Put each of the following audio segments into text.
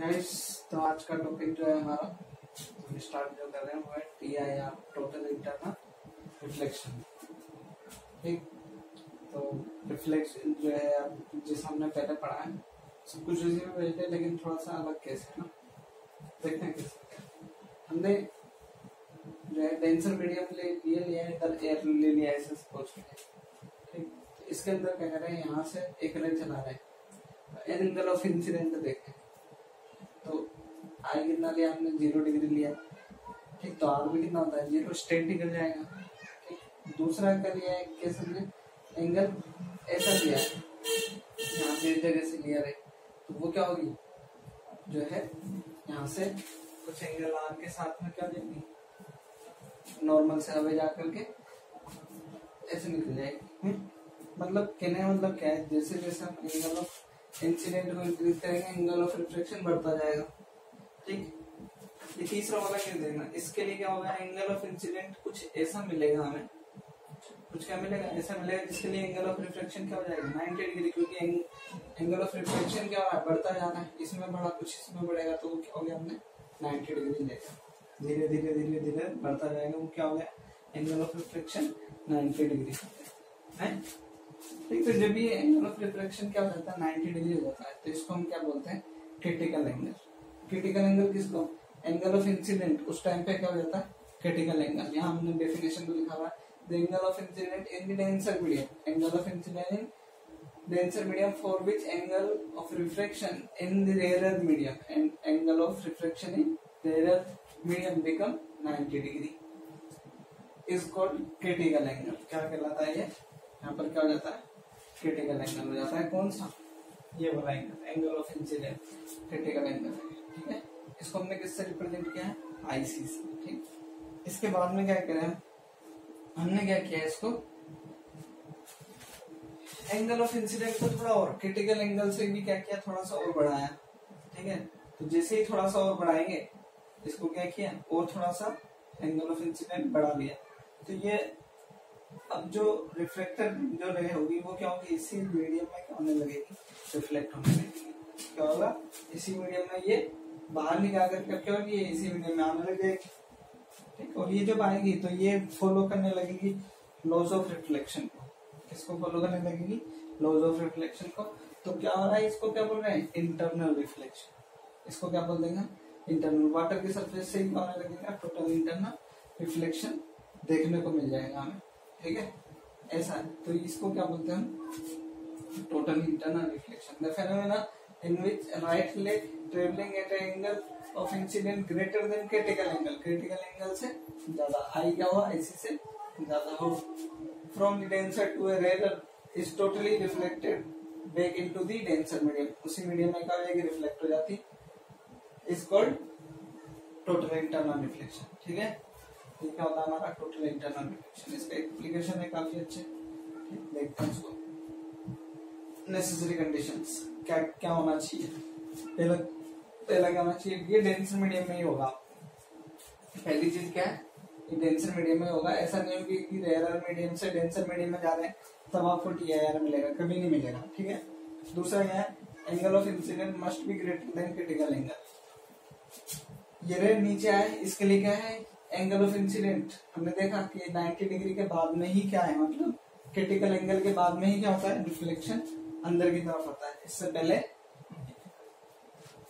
Guys तो आज का टॉपिक जो है हमारा, हम स्टार्ट जो कर रहे हैं, वो है T I R total internal reflection ठीक? तो रिफ्लेक्शन जो है, जिस हमने पहले पढ़ा है, सब कुछ इसी में बैठे लेकिन थोड़ा सा अलग केस है ना? देखते हैं कैसे हमने जो है डेंसर मीडियम ले ये लिया है, इधर एयर ले लिया है, ऐसे सपोज़ ठीक? इसके अंदर क्या कर रहे हैं, यहाँ से एक रे चला रहे हैं। एंगल ऑफ़ इंसिडेंट देखें। आई कितना लिया हमने ज़ीरो डिग्री लिया। ठीक तो आर भी कितना होता है? ज़ीरो स्ट्रेट निकल जाएगा। दूसरा क्या लिया है केस हमने एंगल ऐसा लिया है। यहाँ इस जगह से लिया रहे तो वो क्या होगी? जो है, यहाँ से कुछ एंगल आर के साथ में क्या हो जाएगी नॉर्मल से हवे जा करके ऐसे निकल जाएगी। हम्म? मतलब कहने का मतलब क्या है? जैसे जैसे हम एंगल ऑफ़ इंसिडेंट को इंक्रीज करेंगे एंगल ऑफ़ रिफ्लेक्शन बढ़ता जाएगा। ठीक? ये तीसरा वाला क्या देखना? इसके लिए क्या होगा? एंगल ऑफ़ इंसिडेंट कुछ ऐसा मिलेगा हमें। कुछ क्या मिलेगा? ऐसा मिलेगा जिसके लिए एंगल ऑफ़ रिफ्लेक्शन क्या हो जाएगा? 90 डिग्री, क्योंकि एंगल ऑफ़ रिफ्लेक्शन क्या हो रहा है? बढ़ता जा रहा है। इसमें बढ़ा कुछ इसमें बढ़ेगा तो क्या हो गया हमने? 90 डिग्री लेगा धीरे धीरे धीरे धीरे बढ़ता जाएगा। वो क्या हो गया? Angle of reflection 90 degree. है? ठीक तो जब ये एंगल ऑफ़ रिफ्लेक्शन क्या हो जाता है? 90 डिग्री हो जाता है। तो इसको हम क्या बोलते हैं? Critical angle. क्रिटिकल एंगल किसको? एंगल ऑफ़ इंसिडेंट उस टाइम पे क्या हो जाता? है क्रिटिकल एंगल यहाँ हमने डेफिनेशन को लिखा हुआ है angle of incident in denser medium angle of incident denser medium for which angle of reflection in the rarer medium and angle of reflection in rarer medium become 90 degree is called critical angle क्या कहलाता है ये? यहाँ पर क्या हो जाता? है क्रिटिकल एंगल हो जाता है। कौन सा? ये बोला angle angle of incident critical angle है ठीक है? इसको हमने किससे रिप्रेजेंट किया है? आईसी से, ठीक? इसके बाद में क्या करें हमने क्या किया इसको? एंगल ऑफ़ इंसिडेंट को थोड़ा और क्रिटिकल एंगल से भी क्या किया? थोड़ा सा और बढ़ाया, ठीक है? तो जैसे ही थोड़ा सा और बढ़ाएँगे, इसको क्या किया? और थोड़ा सा एंगल ऑफ़ इंसिडेंट बढ़ा लिया। तो ये अब जो रिफ्लेक्टर जो रहे होगी, वो क्या होगी? इसी मीडियम में क्या होने लगेगी? रिफ्लेक्ट होने लगेगी। क्या होगा, इसी मीडियम में ये बाहर निकाल कर क्या होगी ये इसी मीडियम में आने लगेगी ठीक, और ये जब आएगी तो ये फॉलो करने लगेगी लॉज ऑफ़ रिफ्लेक्शन को। किसको फॉलो करने लगेगी? लॉज ऑफ़ रिफ्लेक्शन को। तो क्या हो रहा है, इसको क्या बोल रहे हैं? इंटरनल रिफ्लेक्शन इसको क्या बोल देंगे इंटरनल वाटर की सरफेस से ही होने लगेगा टोटल इंटरनल रिफ्लेक्शन देखने को मिल जाएगा हमें। ठीक है? ऐसा है। तो इसको क्या बोलते हैं total internal reflection the phenomena in which right leg travelling at angle of incident greater than critical angle critical angle से ज़्यादा आई क्या हुआ? इसी से ज़्यादा हो। From the denser to a rarer is totally reflected back into the denser medium उसी मीडियम में क्या हो जाएगी? रिफ्लेक्ट हो जाती। Is called total internal reflection ठीक है? ये क्या होता है हमारा? टोटल इंटरनल रिफ्लेक्शन इसका एप्लीकेशन है काफ़ी अच्छे। देखते हैं इसको। नेसेसरी कंडीशंस क्या क्या होना चाहिए? पहले पहला क्या होना चाहिए? ये डेंसर मीडियम में ही होगा। पहली चीज़ क्या है? ये डेंसर मीडियम में होगा। ऐसा नहीं होगी कि रेयर मीडियम से डेंसर मीडियम में जा रहे हैं तब आपको टी आई आर मिलेगा। कभी नहीं मिलेगा ठीक है? दूसरा क्या है? Angle of incident must be greater than critical angle ये रे नीचे आए इसके लिए क्या है? एंगल ऑफ़ इंसिडेंट हमने देखा कि 90 डिग्री के बाद में ही क्या है मतलब क्रिटिकल एंगल के बाद में ही क्या होता है? रिफ्लेक्शन अंदर की तरफ़ होता है। इससे पहले,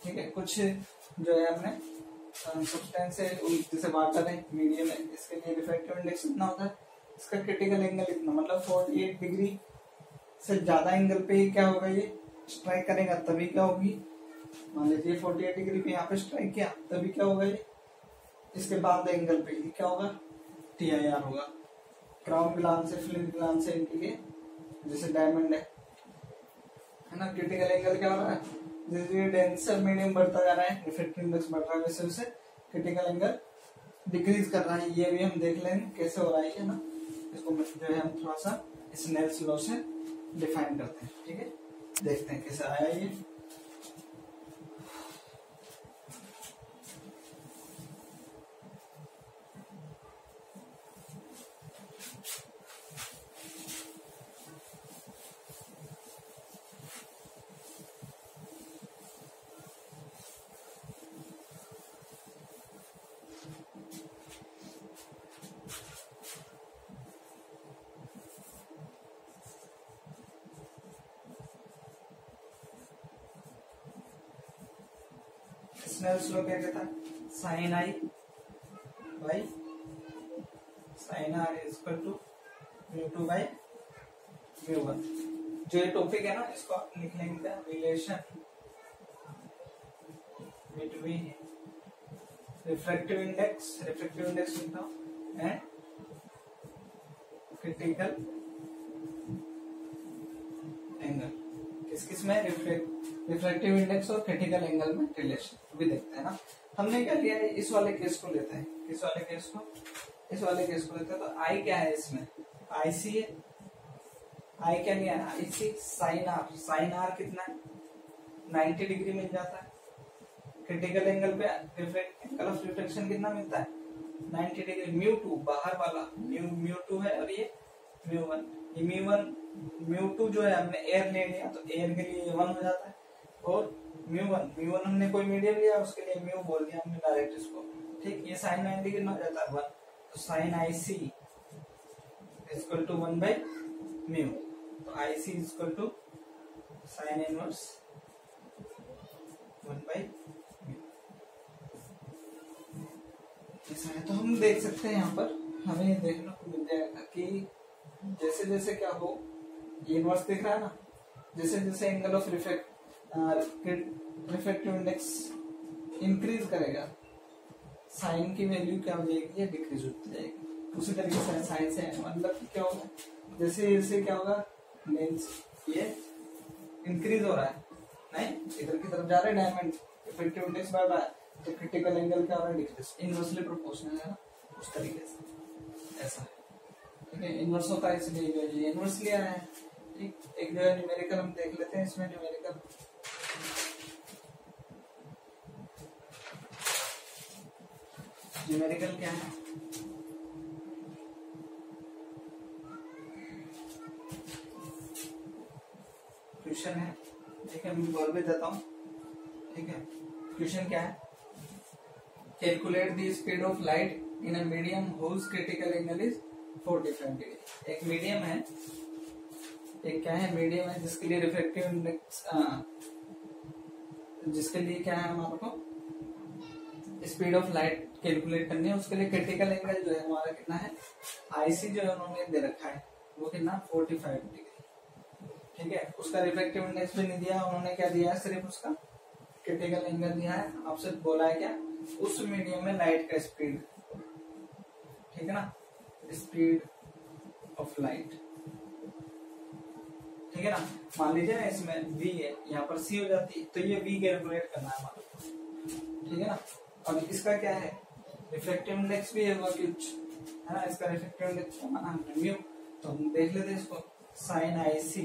ठीक है, कुछ जो है है जैसे वाटर है मीडियम है, इसके लिए रिफ्लेक्टिव इंडेक्स इतना होता है? इसका क्रिटिकल एंगल इतना मतलब 48 डिग्री से ज़्यादा एंगल पे ही क्या होगा ये? स्ट्राइक करेगा, तभी क्या होगी? मान लीजिए 48 डिग्री पे यहाँ पे स्ट्राइक किया, तभी क्या होगा ये? इसके बाद एंगल पे ही क्या होगा? टी आई आर होगा। क्राउन ग्लान से फ़िल्म ग्लान से इनके लिए, जैसे डायमंड है है ना? क्रिटिकल एंगल क्या हो रहा है? जैसे डेंसर मीडियम बढ़ता जा रहा है रिफ्लेक्टिव इंडेक्स बढ़ रहा है वैसे वैसे क्रिटिकल एंगल डिक्रीज कर रहा है। ये भी हम देख लेंगे कैसे हो रहा है ना? इसको जो है हम थोड़ा सा स्नेल्स लॉ से डिफाइन करते हैं, ठीक है? देखते हैं कैसे आया ये। स्नेल्स लॉ क्या कहता? है sine I by sine R equal to mu two by mu one जो ये टॉपिक है ना, इसको आप लिख लेंगे relation between refractive index refractive index लिखता हूँ एंड क्रिटिकल एंगल किस किसमें रिफ्रैक्टिव इंडेक्स और क्रिटिकल एंगल में रिलेशन भी देखते हैं ना। हमने क्या लिया है, इस वाले केस को लेते हैं। किस वाले केस को, इस वाले केस को लेते हैं। तो आई क्या है इसमें? आई सी है आई क्या लिया I C sine R sine R कितना है? नाइन्टी डिग्री मिल जाता है। क्रिटिकल एंगल पे एंगल ऑफ़ रिफ्लेक्शन कितना मिलता है? 90 डिग्री म्यू टू बाहर वाला। म्यू म्यू टू है और ये म्यू वन ये म्यू वन म्यू टू जो है हमने एयर ले लिया तो एयर के लिए वन हो जाता है। और म्यू वन म्यू वन हमने कोई मीडियम लिया, उसके लिए म्यू बोल दिया हमने डायरेक्ट इसको ठीक, ये साइन नाइनटी कितना हो जाता है? वन तो sine I C equal to one by mu. तो I C equal to sine inverse one by तो हम देख सकते हैं यहाँ पर, हमें देखने को मिल जाएगा कि जैसे जैसे क्या हो, ये इनवर्स दिख रहा है ना? जैसे जैसे angle of reflect reflective index increase करेगा। साइन की वैल्यू क्या हो जाएगी? या डिक्रीज होती जाएगी। उसी तरीके से साइन से मतलब क्या होगा? जैसे जैसे क्या होगा? लेंस ये इंक्रीज हो रहा है नहीं इधर की तरफ़ जा रहा डायमंड इफ़ेक्टिव इंडेक्स बढ़ रहा है तो क्रिटिकल एंगल क्या हो रहा है? डिक्रीज इनवर्सली प्रोपोर्शनल है ना? उस तरीके से। ऐसा ठीक है इनवर्स होता है, इसलिए जो है इनवर्स है। ठीक, एक जो है न्यूमेरिकल हम देख लेते हैं, इसमें न्यूमेरिकल न्यूमेरिकल क्या है? क्वेश्चन है। ठीक है, मैं बोल भी देता हूँ। ठीक है। क्वेश्चन क्या है? Calculate the speed of light in a medium whose critical angle is 45 degree एक मीडियम है। एक क्या है? मीडियम है, जिसके लिए रिफ्लेक्टिव इंडेक्स जिसके लिए क्या है हमारे को स्पीड ऑफ़ लाइट कैलकुलेट करनी है, उसके लिए क्रिटिकल एंगल जो है हमारा कितना है? आईसी जो है उन्होंने दे रखा है, वो कितना? 45 डिग्री ठीक है? उसका रिफ्लेक्टिव इंडेक्स भी नहीं दिया, उन्होंने क्या दिया है? सिर्फ़ उसका क्रिटिकल एंगल दिया है। आपसे बोला है क्या? उस मीडियम में लाइट का स्पीड ठीक है ना? स्पीड ऑफ़ लाइट ठीक है ना? मान लीजिए ना इसमें v है, यहाँ पर c हो जाती है तो ये v कैलकुलेट करना है ठीक है ना? अब इसका क्या है? रिफ्लेक्टिव इंडेक्स भी है कुछ है ना, इसका रिफ्लेक्टिव इंडेक्स हमने म्यू तो हम देख लेते हैं इसको। Sine I C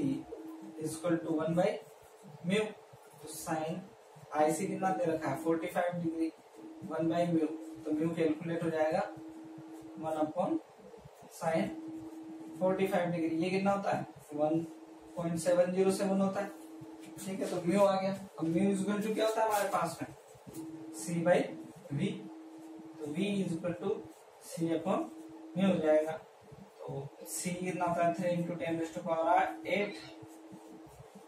equal to one by mu तो साइन आई सी कितना दे रखा है? Forty five degree one by mu तो म्यू कैलकुलेट हो जाएगा one upon sine forty five degree ये कितना होता है? One point seven zero seven होता है। ठीक है तो म्यू आ गया। अब म्यू इज़ इक्वल टू क्या होता है? हमारे पास में। C by V V is equal to C upon mu हो जाएगा। तो सी कितना होता है? Three into ten to power eight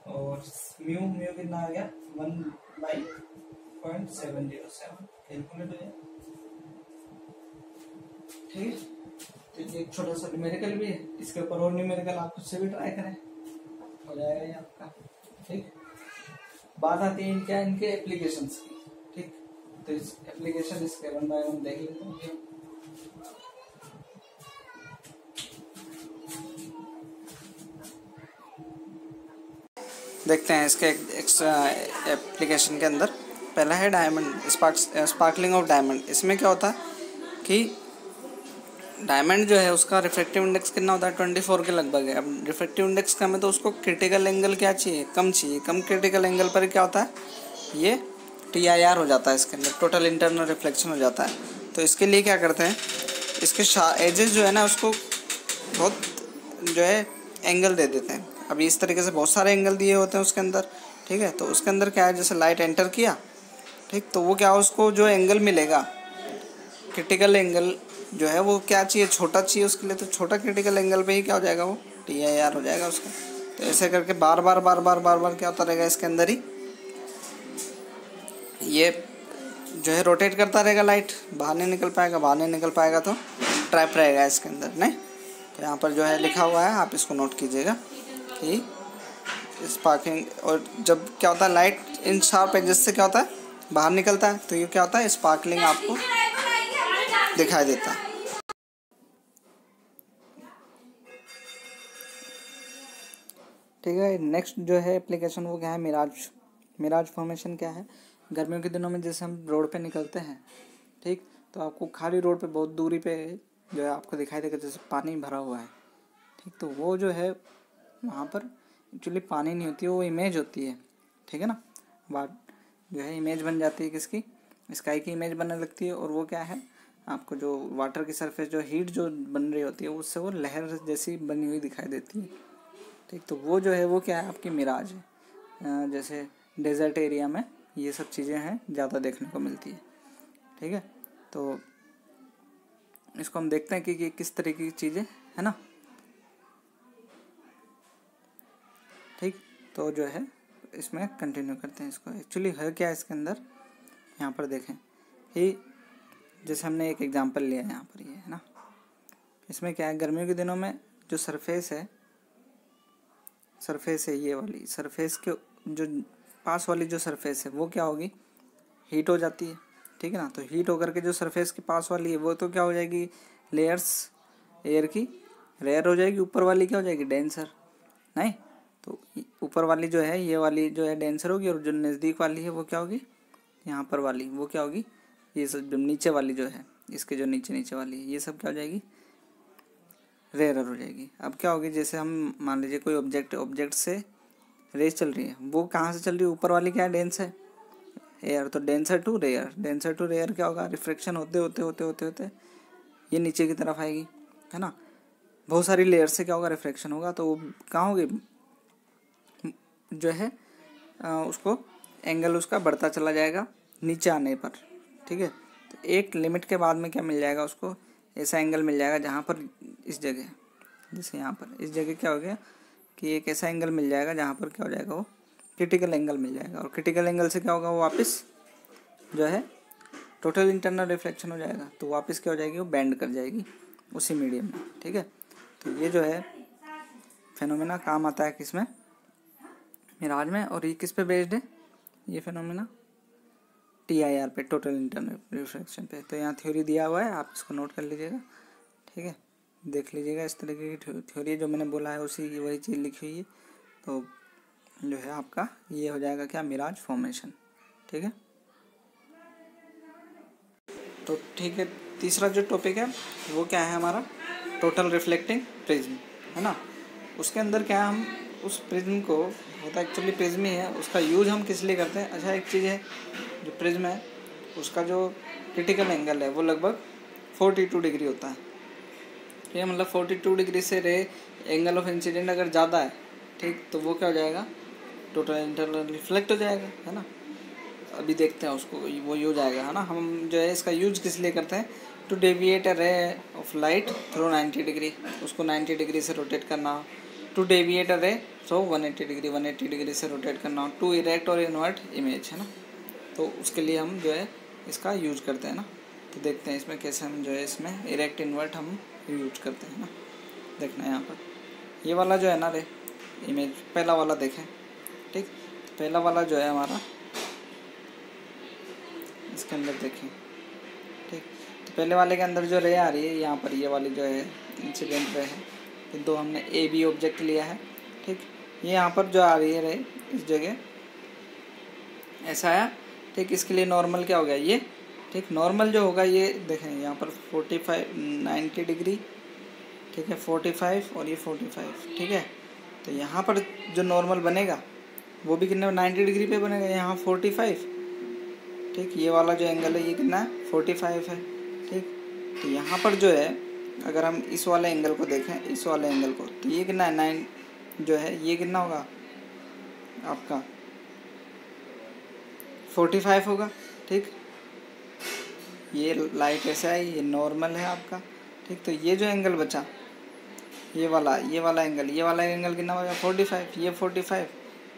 और म्यू म्यू कितना आ गया? One by point seven zero seven calculate हो जाए। ठीक? तो एक छोटा सा न्यूमेरिकल भी है। इसके ऊपर और न्यूमेरिकल आप खुद से भी ट्राई करें। हो जाएगा ये आपका। ठीक? बात आती है इनके इनके एप्लीकेशन की। तो इस एप्लीकेशन इसके वन बाय वन देख लेते हैं। देखते हैं इसके एक्स्ट्रा एप्लीकेशन के अंदर। पहला है diamond spark sparkling of diamond इसमें क्या होता है कि डायमंड जो है उसका रिफ्लेक्टिव इंडेक्स कितना होता है? ट्वेंटी फोर के लगभग है। अब रिफ्लेक्टिव इंडेक्स कम है तो उसको क्रिटिकल एंगल क्या चाहिए? कम चाहिए। कम क्रिटिकल एंगल पर क्या होता है? ये टी आई आर हो जाता है इसके अंदर टोटल इंटरनल रिफ्लेक्शन हो जाता है। तो इसके लिए क्या करते हैं, इसके एजेस जो है ना, उसको बहुत जो है एंगल दे देते हैं। अभी इस तरीके से बहुत सारे एंगल दिए होते हैं उसके अंदर, ठीक है? तो उसके अंदर क्या है, जैसे लाइट एंटर किया, ठीक? तो वो क्या, उसको जो एंगल मिलेगा क्रिटिकल एंगल जो है, वो क्या चाहिए? छोटा चाहिए उसके लिए तो छोटा क्रिटिकल एंगल पे ही क्या हो जाएगा वो? टी आई आर हो जाएगा उसका। तो ऐसे करके बार बार बार बार बार बार क्या होता रहेगा, इसके अंदर ही ये जो है रोटेट करता रहेगा लाइट बाहर नहीं निकल पाएगा, बाहर नहीं निकल पाएगा तो ट्रैप रहेगा इसके अंदर, नहीं? तो यहाँ पर जो है लिखा हुआ है, आप इसको नोट कीजिएगा कि स्पार्किंग और जब क्या होता है लाइट इन शार्प एजेस से क्या होता है, बाहर निकलता है तो ये क्या होता है स्पार्कलिंग आपको दिखाई देता है। ठीक है नेक्स्ट जो है एप्लीकेशन वो क्या है मिराज मिराज फॉर्मेशन क्या है? गर्मियों के दिनों में जैसे हम रोड पे निकलते हैं, ठीक? तो आपको खाली रोड पे बहुत दूरी पे जो है आपको दिखाई देगा जैसे पानी भरा हुआ है, ठीक? तो वो जो है वहाँ पर एक्चुअली पानी नहीं होती है वो इमेज होती है, ठीक है ना? वाट जो है इमेज बन जाती है किसकी? स्काई की इमेज बनने लगती है और वो क्या है? आपको जो वाटर की सरफेस जो हीट जो बन रही होती है, उससे वो लहर जैसी बनी हुई दिखाई देती है, ठीक? तो वो जो है वो क्या है? आपकी मिराज है। जैसे डेजर्ट एरिया में ये सब चीज़ें हैं ज़्यादा देखने को मिलती है। ठीक है? तो इसको हम देखते हैं कि, कि किस तरीके की चीज़ें है ना? ठीक? तो जो है इसमें कंटिन्यू करते हैं इसको। एक्चुअली है क्या इसके अंदर? यहाँ पर देखें। कि जैसे हमने एक एग्जांपल लिया है यहाँ पर ये है ना? इसमें क्या है गर्मियों के दिनों में जो सरफेस है सरफेस है ये वाली सरफेस के जो पास वाली जो सरफेस है, वो क्या होगी? हीट हो जाती है, ठीक है ना? तो हीट होकर के जो सरफेस के पास वाली है, वो तो क्या हो जाएगी? लेयर्स एयर की रेयर हो जाएगी, ऊपर वाली क्या हो जाएगी? डेंसर नहीं? तो ऊपर वाली जो है, ये वाली जो है डेंसर होगी, और जो नज़दीक वाली है, वो क्या होगी? यहाँ पर वाली, वो क्या होगी? ये सब जो नीचे वाली जो है, इसके जो नीचे नीचे वाली है, ये सब क्या हो जाएगी? रेयर हो जाएगी। अब क्या होगी? जैसे हम, मान लीजिए कोई ऑब्जेक्ट ऑब्जेक्ट से रेस चल रही है। वो कहाँ से चल रही है? ऊपर वाली क्या है? डेंस है एयर तो denser to rare denser to rare क्या होगा? रिफ्लेक्शन होते होते होते होते होते। ये नीचे की तरफ़ आएगी है ना? बहुत सारी लेयर से क्या होगा? रिफ्लेक्शन होगा। तो वो कहाँ होगी? जो है आ, उसको एंगल उसका बढ़ता चला जाएगा नीचे आने पर ठीक है? तो एक लिमिट के बाद में क्या मिल जाएगा उसको? ऐसा एंगल मिल जाएगा जहाँ पर इस जगह जैसे यहाँ पर। इस जगह क्या हो गया? कि एक ऐसा एंगल मिल जाएगा जहाँ पर क्या हो जाएगा वो क्रिटिकल एंगल मिल जाएगा। और क्रिटिकल एंगल से क्या होगा वो वापस जो है टोटल इंटरनल रिफ्लेक्शन हो जाएगा। तो वापस क्या हो जाएगी, वो बैंड कर जाएगी उसी मीडियम में, ठीक है? तो ये जो है फेनोमेना काम आता है किसमें मिराज में। और ये किस पे बेस्ड है? ये फिनोमिना टी आई आर पे टोटल इंटरनल रिफ्लेक्शन पे। तो यहाँ थ्योरी दिया हुआ है, आप इसको नोट कर लीजिएगा, ठीक है? देख लीजिएगा इस तरीके की थ्योरी जो मैंने बोला है, उसी वही चीज़ लिखी हुई है। तो जो है आपका ये हो जाएगा क्या मिराज फॉर्मेशन ठीक है? तो ठीक है, तीसरा जो टॉपिक है, वो क्या है हमारा? टोटल रिफ्लेक्टिंग प्रिज्म है ना? उसके अंदर क्या हम, उस प्रिज्म को होता एक्चुअली प्रिज्म ही है, उसका यूज़ हम किस लिए करते हैं? अच्छा एक चीज़ है, जो प्रिज्म है, उसका जो क्रिटिकल एंगल है, वो लगभग फोर्टी टू डिग्री होता है। ठीक है मतलब फोर्टी टू डिग्री से रे एंगल ऑफ़ इंसिडेंट अगर ज़्यादा है, ठीक तो वो क्या हो जाएगा? टोटल इंटरनल रिफ्लेक्ट हो जाएगा, है ना? अभी देखते हैं उसको वो यूज़ आएगा, है ना? हम जो है इसका यूज़ किस लिए करते हैं? टू डेविएट अ रे ऑफ़ लाइट थ्रू 90 डिग्री उसको 90 डिग्री से रोटेट करना। To deviate a ray so 180 degree 180 degree से रोटेट करना। टू इरेक्ट और इन्वर्ट इमेज है ना? तो उसके लिए हम जो है इसका यूज़ करते हैं ना? तो देखते हैं इसमें कैसे हम जो है इसमें इरेक्ट इन्वर्ट हम यूज़ करते हैं ना। देखना यहाँ पर। ये वाला जो है ना रे इमेज पहला वाला देखें, ठीक? पहला वाला जो है हमारा, इसके अंदर देखें, ठीक? तो पहले वाले के अंदर जो रे आ रही है, यहाँ पर ये वाली जो है इंसिडेंट रे है। तो दो हमने ए बी ऑब्जेक्ट लिया है, ठीक? ये यहाँ पर जो आ रही है रे, इस जगह, ऐसा आया ठीक? इसके लिए नॉर्मल क्या हो गया? ये ठीक नॉर्मल जो होगा ये देखें, यहाँ पर फोर्टी फाइव नाइन्टी डिग्री ठीक है फोर्टी फाइव और ये फोर्टी फाइव ठीक है? तो यहाँ पर जो नॉर्मल बनेगा, वो भी कितना नाइन्टी डिग्री पे बनेगा, यहाँ फोर्टी फाइव ठीक, ये वाला जो एंगल है, ये कितना है फोर्टी फाइव है, ठीक? तो यहाँ पर जो है, अगर हम इस वाले एंगल को देखें, इस वाले एंगल को तो ये कितना है नाइन जो है, ये कितना होगा आपका? फोर्टी फाइव होगा, ठीक? ये लाइट ऐसा है, ये नॉर्मल है आपका। ठीक तो ये जो एंगल बचा, ये वाला ये वाला एंगल ये वाला एंगल कितना गया फोर्टी फाइव ये फोर्टी फाइव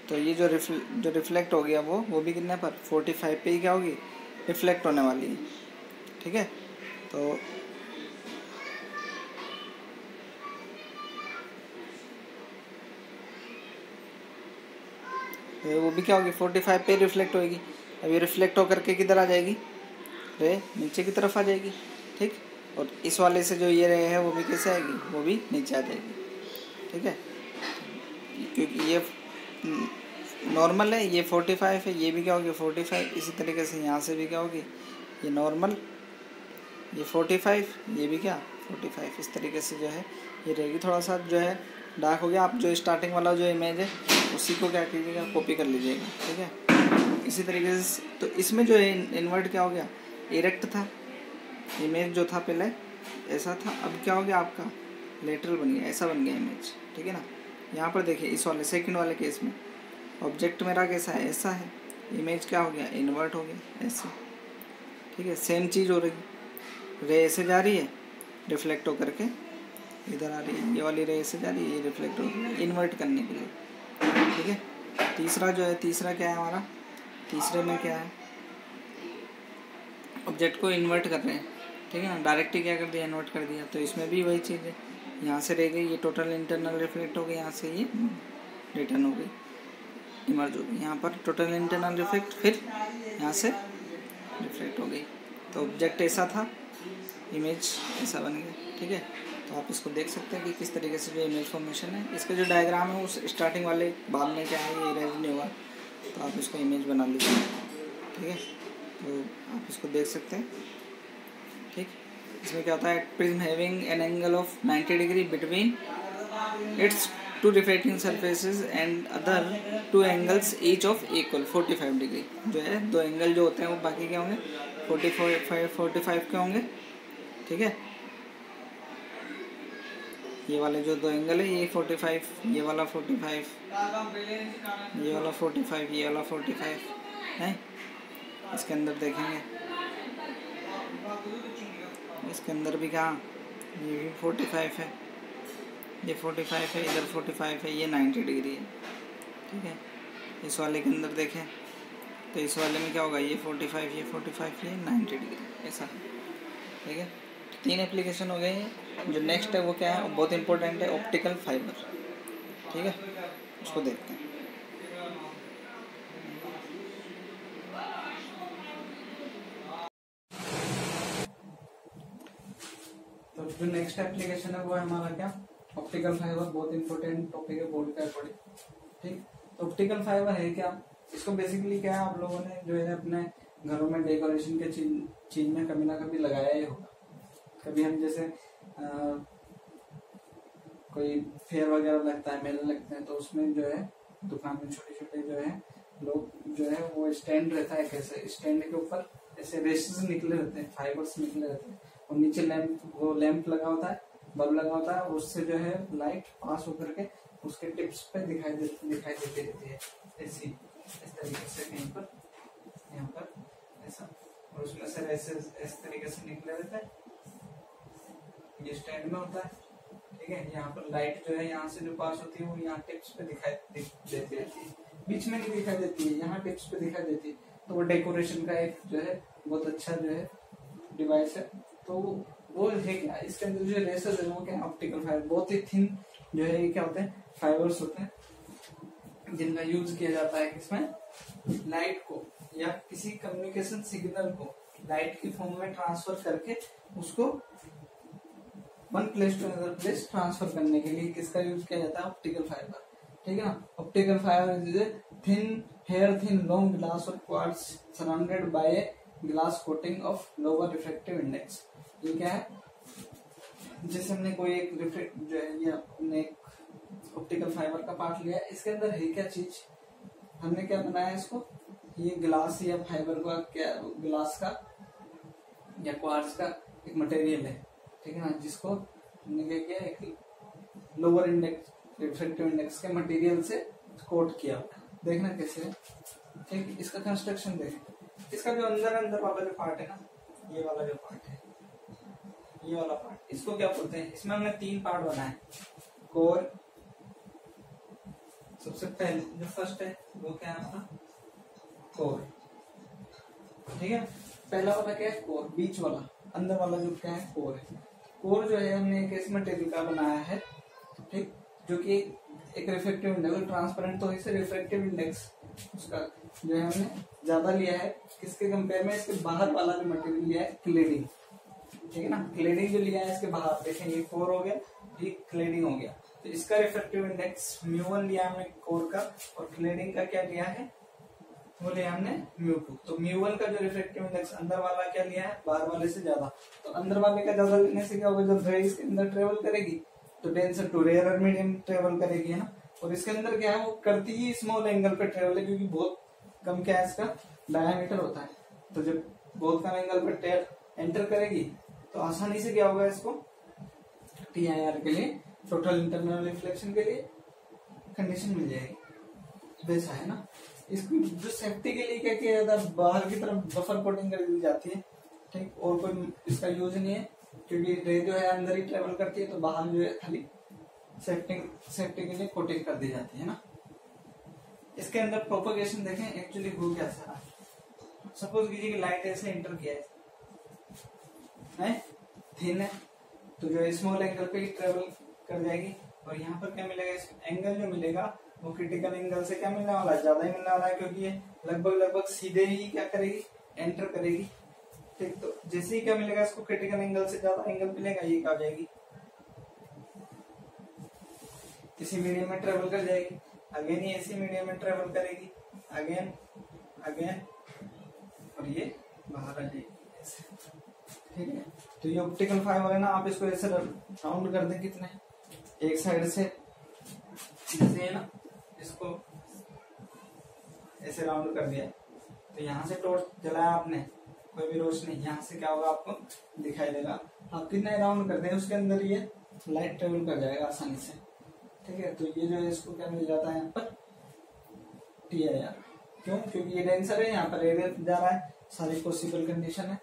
तो ये जो रिफ्ल जो रिफ्लेक्ट हो गया वो वो भी कितने पर? फोर्टी फाइव पे ही क्या होगी? रिफ्लेक्ट होने वाली है। ठीक है? तो वो भी क्या होगी? फोर्टी फाइव पे रिफ्लेक्ट होगी अब ये रिफ्लेक्ट होकर के किधर आ जाएगी? रे नीचे की तरफ़ आ जाएगी, ठीक? और इस वाले से जो ये रे है, वो भी कैसे आएगी? वो भी नीचे आ जाएगी, ठीक है? क्योंकि ये नॉर्मल है, ये फोर्टी फाइव है, ये भी क्या होगी फोर्टी फाइव इसी तरीके से यहाँ से भी क्या होगी? ये नॉर्मल ये फोर्टी फाइव ये भी क्या? फोर्टी फाइव इस तरीके से जो है, ये रहेगी। थोड़ा सा जो है डार्क हो गया। आप जो स्टार्टिंग वाला जो इमेज है, उसी को क्या कीजिएगा? कॉपी कर लीजिएगा, ठीक है? इसी तरीके से तो इसमें जो है इन्वर्ट क्या हो गया? इरेक्ट था। इमेज जो था पहले, ऐसा था। अब क्या हो गया आपका? लेटरल बन गया, ऐसा बन गया इमेज ठीक है ना? यहाँ पर देखिए, इस वाले सेकंड वाले केस में। ऑब्जेक्ट मेरा कैसा है? ऐसा है। इमेज क्या हो गया? इन्वर्ट हो गया, ऐसे। ठीक है सेम चीज़ हो रही। रे ऐसे जा रही है रिफ्लेक्ट होकर के। इधर आ रही है, ये वाली रे ऐसे जा रही है, ये रिफ्लेक्ट हो इन्वर्ट करने के लिए। ठीक है? तीसरा जो है, तीसरा क्या है हमारा? तीसरे में क्या है? ऑब्जेक्ट को इन्वर्ट कर रहे हैं। ठीक है ना? डायरेक्ट ही क्या कर दिया? इन्वर्ट कर दिया। तो इसमें भी वही चीज़ है। यहाँ से रह गई, ये टोटल इंटरनल रिफ्लेक्ट हो गई, यहाँ से ये रिटर्न हो गई इमर्ज हो गई। यहाँ पर टोटल इंटरनल रिफ्लेक्ट फिर यहाँ से रिफ्लेक्ट हो गई। तो ऑब्जेक्ट ऐसा था इमेज ऐसा बन गया। ठीक है? तो आप इसको देख सकते हैं कि किस तरीके से जो इमेज फॉर्मेशन है। इसका जो डायग्राम है, उस स्टार्टिंग वाले बाद में क्या है, ये इरेज नहीं हुआ। तो आप इसको इमेज बना लीजिए। ठीक है? तो आप इसको देख सकते हैं। ठीक? इसमें क्या होता है prism having an angle of 90 degree between its two reflecting surfaces and other two angles each of equal 45 degree जो है, दो एंगल जो होते हैं, वो बाकी क्या होंगे? 45 45 के होंगे। ठीक है? ये वाले जो दो एंगल है, ये 45 ये वाला 45 ये वाला 45 ये वाला 45 है? इसके अंदर देखेंगे। इसके अंदर भी कहाँ? ये भी फोर्टी फाइव है। ये फोर्टी फाइव है, इधर फोर्टी फाइव है, ये नाइन्टी डिग्री है। ठीक है? इस वाले के अंदर देखें तो इस वाले में क्या होगा? ये फोर्टी फाइव ये फोर्टी फाइव ये नाइन्टी डिग्री ऐसा ठीक है? तीन एप्लीकेशन हो गए हैं। जो नेक्स्ट है वो क्या है? बहुत इंपॉर्टेंट है ऑप्टिकल फाइबर ठीक है? उसको देखते हैं। जो नेक्स्ट एप्लीकेशन है वो है हमारा क्या? ऑप्टिकल फाइबर बहुत इंपॉर्टेंट टॉपिक है बोर्ड का अकॉर्डिंग ठीक? तो ऑप्टिकल फाइबर है क्या? इसको बेसिकली क्या है? आप लोगों ने जो है अपने घरों में डेकोरेशन के चीज़ में कभी ना कभी लगाया ही होगा। कभी हम जैसे आ, कोई फेयर वगैरह लगता है मेले लगते हैं तो उसमें जो है दुकान में छोटे छोटे जो है लोग जो है वो स्टैंड रहता है कैसे? स्टैंड के ऊपर ऐसे रेसेस निकले रहते हैं फाइबर्स निकले रहते हैं। और नीचे लैंप वो लैंप लगा होता है बल्ब लगा होता है उससे जो है लाइट पास होकर के उसके टिप्स पे दिखाई दे, दिखाई देती रहती है। ऐसी इस तरीके से कहीं पर यहाँ पर ऐसा। और उसमें से ऐसे इस तरीके से निकले रहते हैं। ये स्टैंड में होता है ठीक है? यहाँ पर लाइट जो है यहाँ से जो पास होती है वो यहाँ टिप्स पे दिखाई देती रहती है। बीच में नहीं दिखाई देती है यहाँ टिप्स पे दिखाई देती है। तो वो डेकोरेशन का एक जो है बहुत अच्छा जो है डिवाइस है। तो वो है क्या? इसके अंदर जो रेसर है, वो क्या ऑप्टिकल फाइबर बहुत ही थिन जो है क्या होते हैं? फाइबर्स होते हैं, जिनका यूज़ किया जाता है किसमें लाइट को या किसी कम्युनिकेशन सिग्नल को लाइट की फॉर्म में ट्रांसफ़र करके उसको one place to another place transfer करने के लिए किसका यूज़ किया जाता है? ऑप्टिकल फाइबर ठीक है ना? Optical fibre is thin hair thin long glass और quartz surrounded by glass coating of lower reflective index ये क्या है? जैसे हमने कोई एक जो है, ये हमने एक ऑप्टिकल फाइबर का पार्ट लिया इसके अंदर है क्या चीज़? हमने क्या बनाया इसको? ये ग्लास या फाइबर का क्या ग्लास का या क्वार्ट्स का एक मटेरियल है। ठीक है ना? जिसको हमने क्या किया? एक लोअर इंडेक्स रिफ्लेक्टिव इंडेक्स के मटेरियल से कोट किया। देखना कैसे ठीक, इसका कंस्ट्रक्शन देखें। इसका जो अंदर अंदर वाला जो पार्ट है ना, ये वाला जो पार्ट है। ये वाला पार्ट इसको क्या बोलते हैं? इसमें हमने तीन पार्ट बनाए कोर सबसे पहले, जो फ़र्स्ट है, वो क्या है आपका? कोर ठीक है? पहला वाला क्या है? कोर बीच वाला. अंदर वाला जो क्या है? कोर है. कोर जो है, हमने एक ऐसे मटेरियल का बनाया है, ठीक? जो कि एक रिफ्लेक्टिव इंडेक्स ट्रांसपेरेंट तो इसे रिफ्लेक्टिव इंडेक्स उसका जो है हमने ज़्यादा लिया है। किसके कंपेयर में? इसके बाहर वाला जो मटेरियल लिया है क्लेडिंग ठीक है ना? क्लेडिंग जो लिया है, इसके बाहर देखें ये कोर हो गया, ये क्लेडिंग हो गया। तो इसका रिफ्लेक्टिव इंडेक्स म्यू वन लिया हमने कोर का, और क्लेडिंग का क्या लिया है? वो लिया हमने म्यू टू तो म्यू वन का जो रिफ्लेक्टिव इंडेक्स अंदर वाला क्या लिया है? बाहर वाले से ज़्यादा। तो अंदर वाले का ज़्यादा लेने से क्या होगा? जब रे इसके अंदर ट्रेवल करेगी तो denser to rare medium travel करेगी, है ना? और इसके अंदर क्या है? वो करती ही स्मॉल एंगल पे ट्रेवल है, क्योंकि बहुत कम क्या है इसका? डायमीटर होता है। तो जब बहुत कम एंगल पे एंटर करेगी तो आसानी से क्या होगा इसको? टी आई आर के लिए टोटल इंटरनल रिफ्लेक्शन के लिए कंडीशन मिल जाएगी। वैसा है ना? इसको जो सेफ्टी के लिए क्या किया जाता है? बाहर की तरफ़ बफर कोटिंग कर दी जाती है, ठीक? और कोई इसका यूज़ नहीं है, क्योंकि रे जो है अंदर ही ट्रेवल करती है तो बाहर जो है खाली सेफ्टी सेफ्टी के लिए कोटिंग कर दी जाती है ना? इसके अंदर प्रोपोगेशन देखें एक्चुअली हो क्या सारा सपोज़ कीजिए कि लाइट ऐसे इंटर किया है। थिन है। तो जो स्मॉल एंगल पे ही ट्रेवल कर जाएगी, और यहाँ पर क्या मिलेगा? इस एंगल जो मिलेगा, वो क्रिटिकल एंगल से क्या मिलने वाला है? ज़्यादा ही मिलने वाला है, क्योंकि ये लगभग लगभग सीधे ही क्या करेगी? एंटर करेगी। ठीक तो जैसे ही क्या मिलेगा इसको क्रिटिकल एंगल से ज़्यादा एंगल मिलेगा ये क्या जाएगी। इसी मीडियम में ट्रेवल कर जाएगी। अगेन ये इसी मीडियम में ट्रेवल करेगी। अगेन अगेन और ये बाहर आ जाएगी। ठीक है? तो ये ऑप्टिकल फाइबर है ना, आप इसको ऐसे राउंड कर दें कितने? एक साइड से जैसे है ना, इसको ऐसे राउंड कर दिया। तो यहाँ से टॉर्च जलाया आपने, कोई भी रोशनी यहाँ से क्या होगा आपको? दिखाई देगा। आप कितने राउंड कर दें उसके अंदर ये? लाइट ट्रेवल कर जाएगा आसानी से। ठीक है? तो ये जो है इसको क्या मिल जाता है यहाँ पर? टी आई आर क्यों? क्योंकि ये डेंसर है, यहाँ पर एरिया जा रहा है। सारी पॉसिबल कंडीशन है।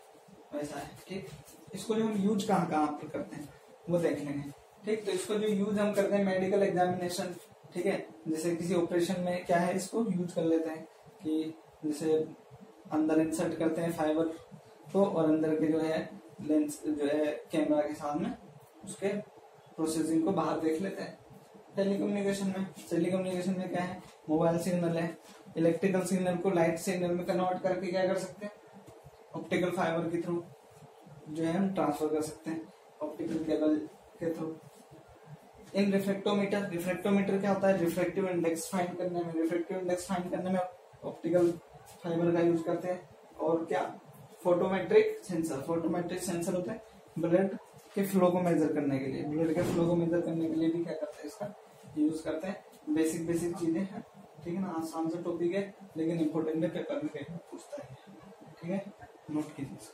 वैसा है, ठीक? इसको जो हम यूज़ कहाँ कहाँ पर करते हैं, वो देख लेंगे, ठीक? तो इसको जो यूज़ हम करते हैं मेडिकल एग्जामिनेशन ठीक है? जैसे किसी ऑपरेशन में क्या है, इसको यूज़ कर लेते हैं कि जैसे अंदर इंसर्ट करते हैं फाइबर को और अंदर के जो है लेंस जो है कैमरा के साथ में उसके प्रोसेसिंग को बाहर देख लेते हैं। टेलीकम्युनिकेशन में टेलीकम्युनिकेशन में क्या है? मोबाइल सिग्नल है। इलेक्ट्रिकल सिग्नल को लाइट सिग्नल में कन्वर्ट करके क्या कर सकते हैं? ऑप्टिकल फाइबर के थ्रू जो है हम ट्रांसफ़र कर सकते हैं ऑप्टिकल केबल के थ्रू इन रिफ्लेक्टोमीटर रिफ्लेक्टोमीटर क्या होता है? रिफ्लेक्टिव इंडेक्स फाइंड करने में रिफ्लेक्टिव इंडेक्स फाइंड करने में ऑप्टिकल फाइबर का यूज़ करते हैं। और क्या? फोटोमेट्रिक सेंसर फोटोमेट्रिक सेंसर होता है ब्लड के फ्लो को मेजर करने के लिए। ब्लड के फ्लो को मेजर करने के लिए भी क्या करते हैं? इसका यूज़ करते हैं। बेसिक बेसिक चीज़ें हैं। ठीक है ना? आसान से टॉपिक है, लेकिन इम्पोर्टेंट है पेपर में पूछता है। ठीक है? not physics